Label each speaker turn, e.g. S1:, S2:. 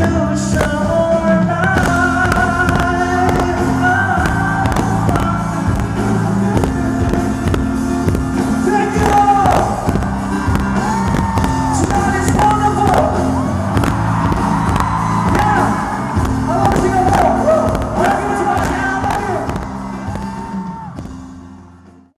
S1: your so